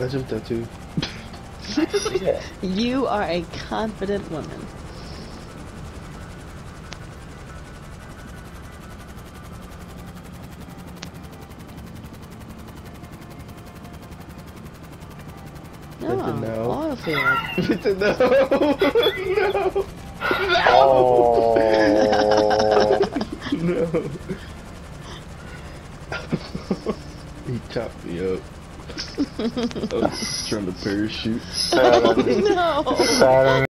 I jumped that too. You are a confident woman. No, no. oil field. Victor, no! no! Oh. No! he chopped me up. Oh, I was trying to parachute. Saturn. no. Saturn.